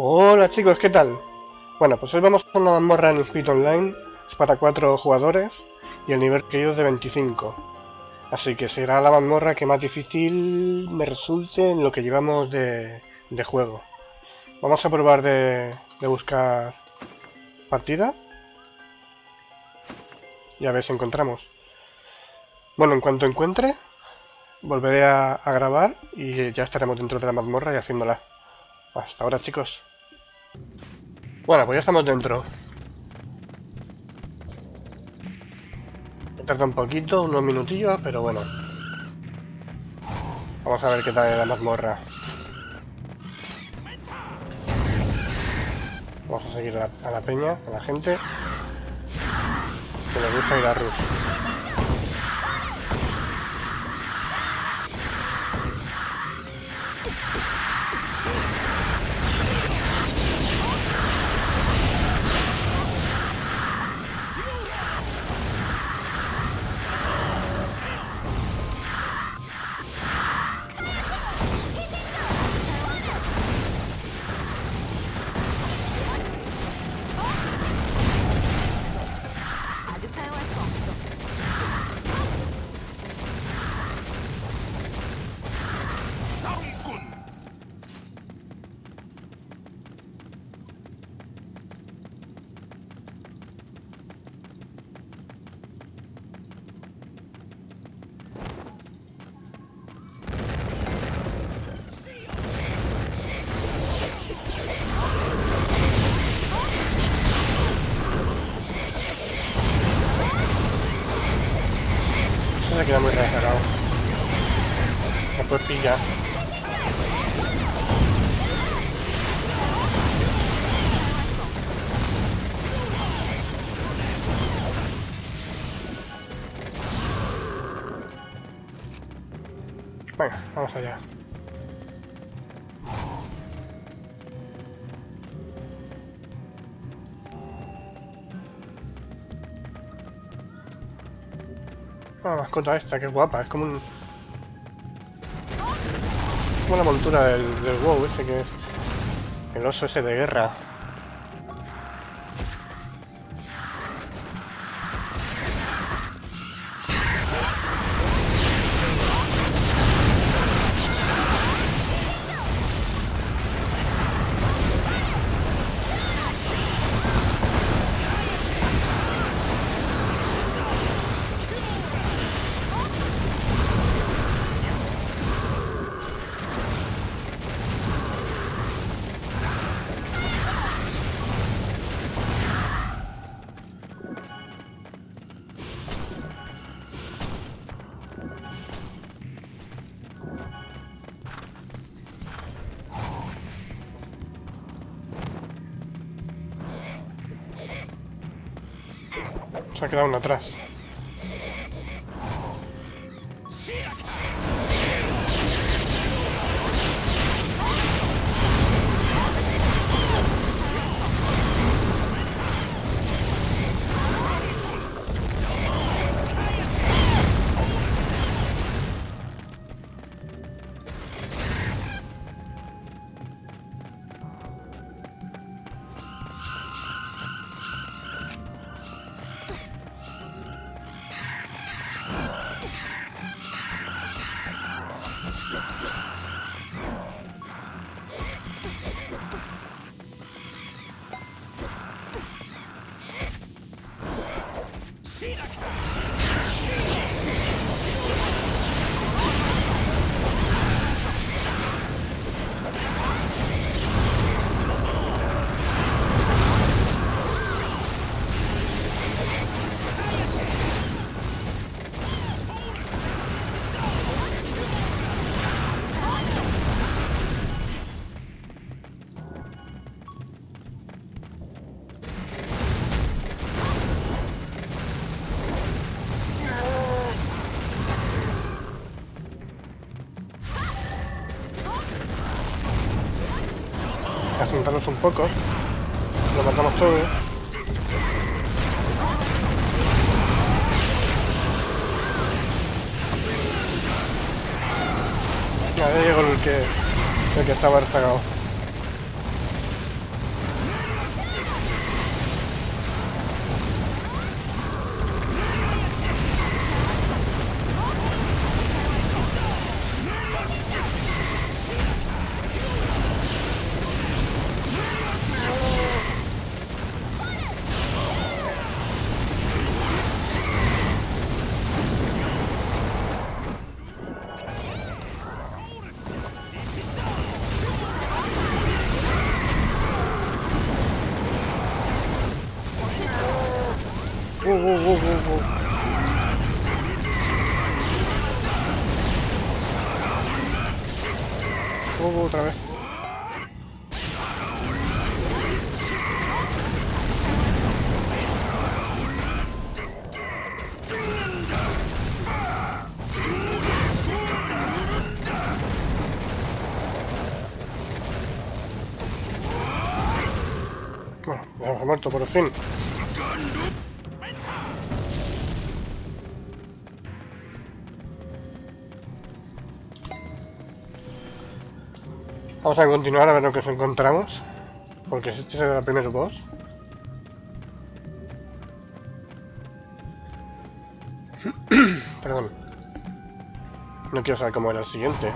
Hola chicos, ¿qué tal? Bueno, pues hoy vamos a una mazmorra en Speed Online, es para 4 jugadores y el nivel que yo es de 25. Así que será la mazmorra que más difícil me resulte en lo que llevamos de, juego. Vamos a probar de, buscar partida y a ver si encontramos. Bueno, en cuanto encuentre, volveré a grabar y ya estaremos dentro de la mazmorra y haciéndola. Hasta ahora, chicos. Bueno, pues ya estamos dentro. Me tarda un poquito, unos minutillos, pero bueno. Vamos a ver qué tal la mazmorra. Vamos a seguir a la, a la peña, a la gente. Que le gusta ir a Rusia. Pilla. Venga, vamos allá. Ah, la mascota esta, qué guapa, es como un... Como la montura del, del WoW ese que es... El oso ese de guerra. Se ha quedado uno atrás. A juntarnos un poco. Lo matamos todo. Ya llegó el que, el que estaba rezagado. Uh, uh. Uh, uh, otra vez. Bueno, ya hemos muerto por fin. Vamos a continuar a ver lo que nos encontramos. Porque este será el primer boss. Perdón. No quiero saber cómo era el siguiente.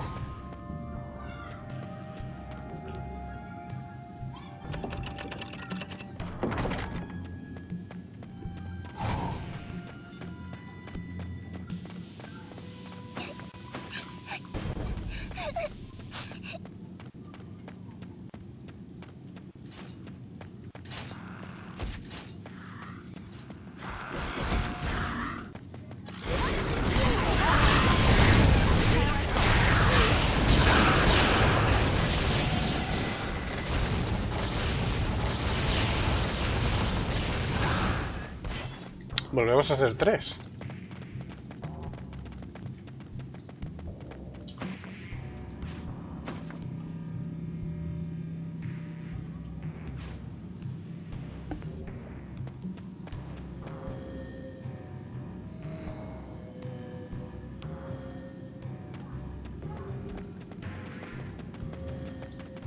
Volvemos a hacer tres.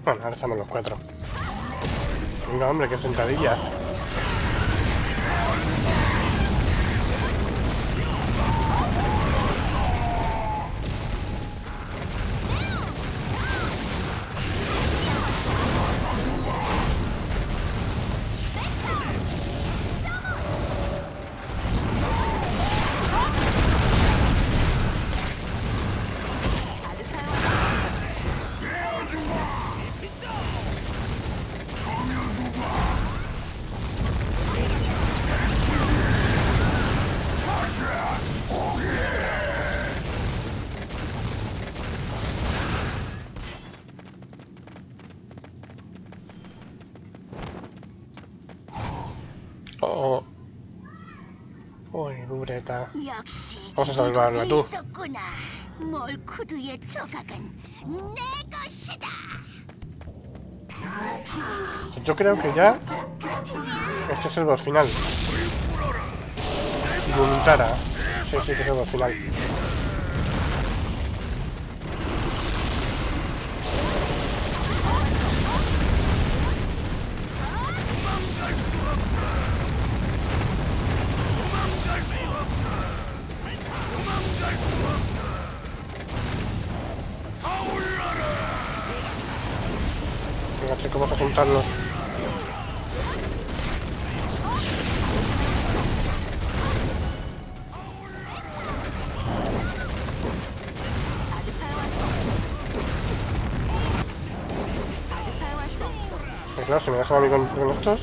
Bueno, ahora estamos los cuatro. Venga, hombre, qué sentadillas. Oh. Uy, Dubreta. Vamos a salvarla tú. Yo creo que ya... Este es el boss final. Voluntara. Sí, sí, que es el boss final. Venga, chico, vamos a juntarnos. Pues claro, si me dejan a mí con, con estos...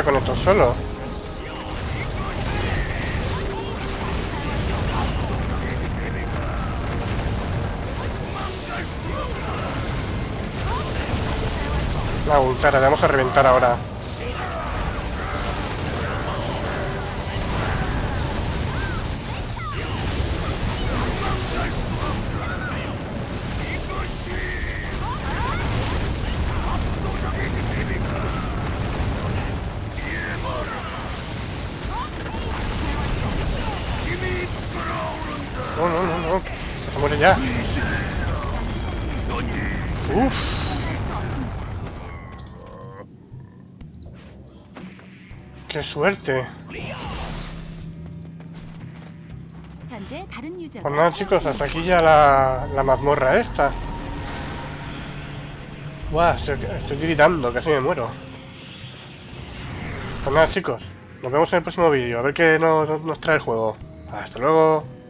con estos solo. La Guntara, le vamos a reventar ahora. Uf. ¡Qué suerte! Pues nada chicos, hasta aquí ya la, la mazmorra esta. Buah, estoy, estoy gritando, casi me muero. Pues nada chicos, nos vemos en el próximo vídeo, a ver qué nos trae el juego. Hasta luego.